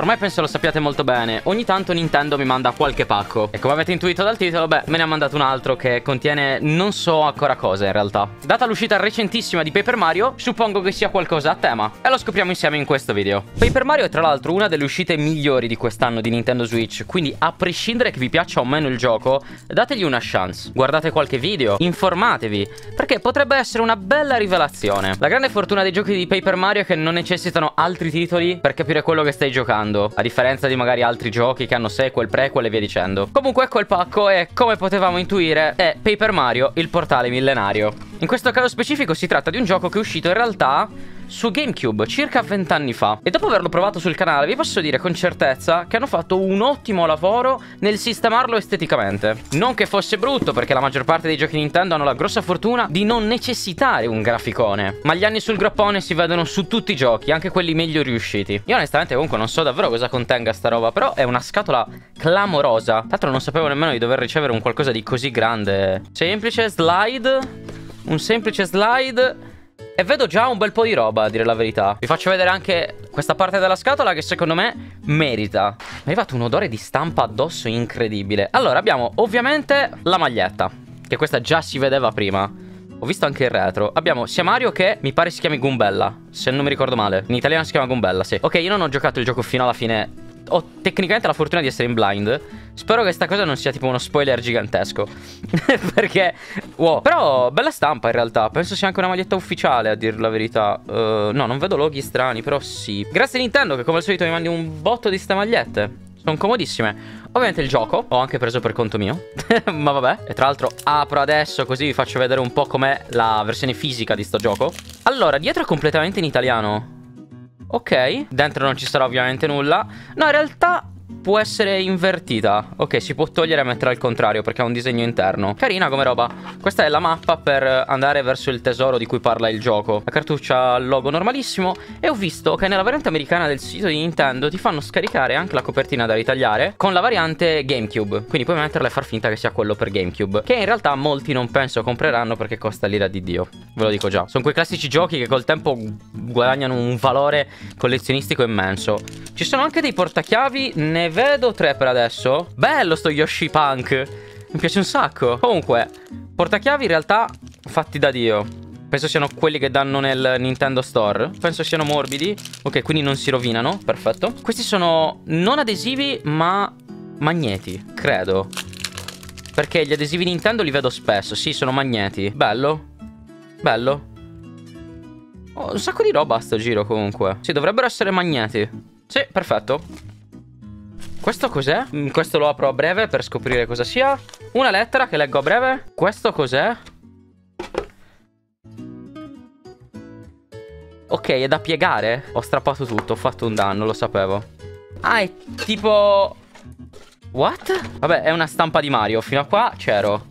Ormai penso lo sappiate molto bene. Ogni tanto Nintendo mi manda qualche pacco. E come avete intuito dal titolo, beh, me ne ha mandato un altro che contiene non so ancora cosa in realtà. Data l'uscita recentissima di Paper Mario, suppongo che sia qualcosa a tema. E lo scopriamo insieme in questo video. Paper Mario è tra l'altro una delle uscite migliori di quest'anno di Nintendo Switch. Quindi a prescindere che vi piaccia o meno il gioco, dategli una chance. Guardate qualche video, informatevi. Perché potrebbe essere una bella rivelazione. La grande fortuna dei giochi di Paper Mario è che non necessitano altri titoli per capire quello che stai giocando. A differenza di magari altri giochi che hanno sequel, prequel e via dicendo. Comunque ecco il pacco e come potevamo intuire è Paper Mario il portale millenario. In questo caso specifico si tratta di un gioco che è uscito in realtà su GameCube circa 20 anni fa. E dopo averlo provato sul canale vi posso dire con certezza che hanno fatto un ottimo lavoro nel sistemarlo esteticamente. Non che fosse brutto perché la maggior parte dei giochi Nintendo hanno la grossa fortuna di non necessitare un graficone. Ma gli anni sul grappone si vedono su tutti i giochi, anche quelli meglio riusciti. Io onestamente comunque non so davvero cosa contenga sta roba, però è una scatola clamorosa. Tra l'altro non sapevo nemmeno di dover ricevere un qualcosa di così grande. Semplice slide, un semplice slide e vedo già un bel po' di roba, a dire la verità. Vi faccio vedere anche questa parte della scatola che secondo me merita. Mi è arrivato un odore di stampa addosso incredibile. Allora, abbiamo ovviamente la maglietta, che questa già si vedeva prima. Ho visto anche il retro. Abbiamo sia Mario che mi pare si chiami Gumbella, se non mi ricordo male. In italiano si chiama Gumbella, sì. Ok, io non ho giocato il gioco fino alla fine ho tecnicamente la fortuna di essere in blind. Spero che sta cosa non sia tipo uno spoiler gigantesco. Perché, wow. Però, bella stampa in realtà. Penso sia anche una maglietta ufficiale, a dir la verità. Uh, no, non vedo loghi strani, però sì. Grazie Nintendo che come al solito mi mandi un botto di ste magliette. Sono comodissime. Ovviamente il gioco ho anche preso per conto mio. Ma vabbè. E tra l'altro apro adesso così vi faccio vedere un po' com'è la versione fisica di sto gioco. Allora, dietro è completamente in italiano. Ok, dentro non ci sarà ovviamente nulla. No, in realtà può essere invertita. Ok, si può togliere e mettere al contrario perché ha un disegno interno. Carina come roba. Questa è la mappa per andare verso il tesoro di cui parla il gioco. La cartuccia ha il logo normalissimo e ho visto che nella variante americana del sito di Nintendo ti fanno scaricare anche la copertina da ritagliare con la variante GameCube. Quindi puoi metterla e far finta che sia quello per GameCube. Che in realtà molti non penso compreranno perché costa l'ira di Dio. Ve lo dico già. Sono quei classici giochi che col tempo guadagnano un valore collezionistico immenso. Ci sono anche dei portachiavi, ne vedo tre per adesso. Bello sto Yoshi Punk. Mi piace un sacco. Comunque, portachiavi in realtà fatti da Dio. Penso siano quelli che danno nel Nintendo Store. Penso siano morbidi. Ok, quindi non si rovinano. Perfetto. Questi sono non adesivi, ma magneti, credo. Perché gli adesivi Nintendo li vedo spesso. Sì, sono magneti. Bello. Bello. Oh, un sacco di roba a sto giro comunque. Sì, dovrebbero essere magneti. Sì, perfetto. Questo cos'è? Mm, questo lo apro a breve per scoprire cosa sia. Una lettera che leggo a breve. Questo cos'è? Ok, è da piegare? Ho strappato tutto, ho fatto un danno, lo sapevo. Ah, è tipo... What? Vabbè, è una stampa di Mario. Fino a qua c'ero.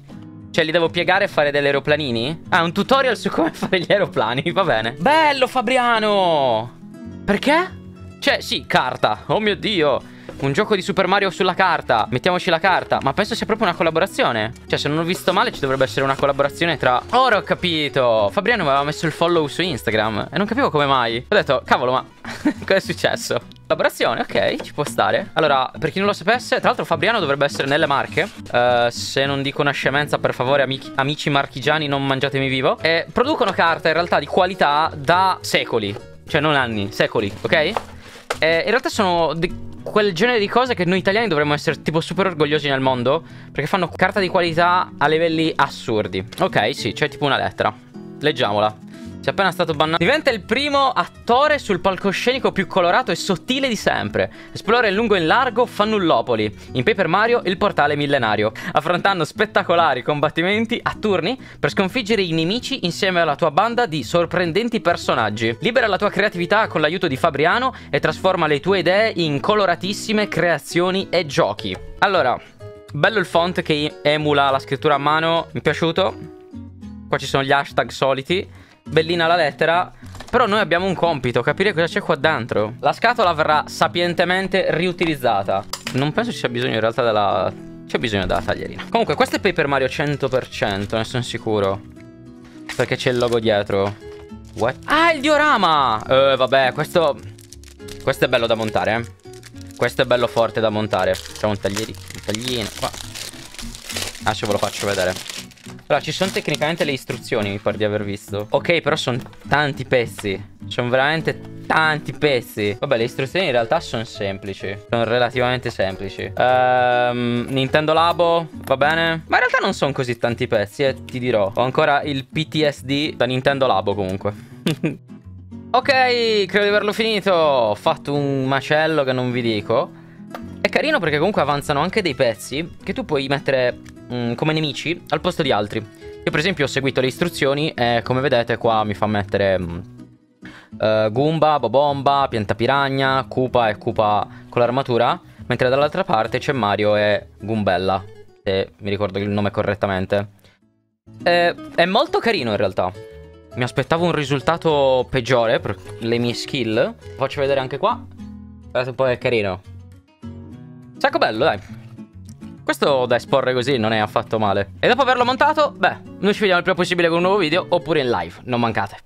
Cioè, li devo piegare e fare degli aeroplanini? Ah, un tutorial su come fare gli aeroplani, va bene. Bello, Fabriano! Perché? Cioè, sì, carta. Oh mio Dio. Un gioco di Super Mario sulla carta. Mettiamoci la carta. Ma penso sia proprio una collaborazione. Cioè, se non ho visto male, ci dovrebbe essere una collaborazione tra. Ora ho capito. Fabriano mi aveva messo il follow su Instagram. E non capivo come mai. Ho detto, cavolo, ma cosa è successo? Collaborazione, ok, ci può stare. Allora, per chi non lo sapesse, tra l'altro Fabriano dovrebbe essere nelle Marche. Uh, se non dico una scemenza, per favore, amici, amici marchigiani, non mangiatemi vivo. E producono carta in realtà di qualità da secoli. Cioè, non anni, secoli, ok? E in realtà sono quel genere di cose che noi italiani dovremmo essere tipo super orgogliosi nel mondo Perché fanno carta di qualità a livelli assurdi. Ok, sì, c'è tipo una lettera. Leggiamola si è appena stato bannato. Diventa il primo attore sul palcoscenico più colorato e sottile di sempre. Esplora in lungo e in largo Fannullopoli. In Paper Mario il portale millenario. Affrontando spettacolari combattimenti a turni per sconfiggere i nemici insieme alla tua banda di sorprendenti personaggi. Libera la tua creatività con l'aiuto di Fabriano e trasforma le tue idee in coloratissime creazioni e giochi. Allora, bello il font che emula la scrittura a mano. Mi è piaciuto. Qua ci sono gli hashtag soliti. Bellina la lettera Però noi abbiamo un compito Capire cosa c'è qua dentro La scatola verrà sapientemente riutilizzata Non penso ci sia bisogno in realtà della... C'è bisogno della taglierina Comunque questo è Paper Mario 100% Ne sono sicuro Perché c'è il logo dietro What? Ah il diorama Eh vabbè questo Questo è bello da montare eh Questo è bello forte da montare. Facciamo un taglieri, un taglino qua. Adesso ve lo faccio vedere. Allora, ci sono tecnicamente le istruzioni, mi pare di aver visto. Ok, però sono tanti pezzi. Sono veramente tanti pezzi. Vabbè, le istruzioni in realtà sono semplici. Sono relativamente semplici. Um, Nintendo Labo, va bene? Ma in realtà non sono così tanti pezzi, eh, ti dirò. Ho ancora il PTSD da Nintendo Labo comunque. ok, credo di averlo finito. Ho fatto un macello che non vi dico. È carino perché comunque avanzano anche dei pezzi che tu puoi mettere mm, come nemici al posto di altri. Io per esempio ho seguito le istruzioni e come vedete qua mi fa mettere uh, Goomba, Bobomba, Pianta Piragna, Koopa e Koopa con l'armatura. Mentre dall'altra parte c'è Mario e Goombella, se mi ricordo il nome correttamente. Eh, è molto carino in realtà. Mi aspettavo un risultato peggiore per le mie skill. Faccio vedere anche qua. Guardate un po' è carino. Sacco bello, dai. Questo da esporre così non è affatto male. E dopo averlo montato, beh, noi ci vediamo il prima possibile con un nuovo video oppure in live. Non mancate.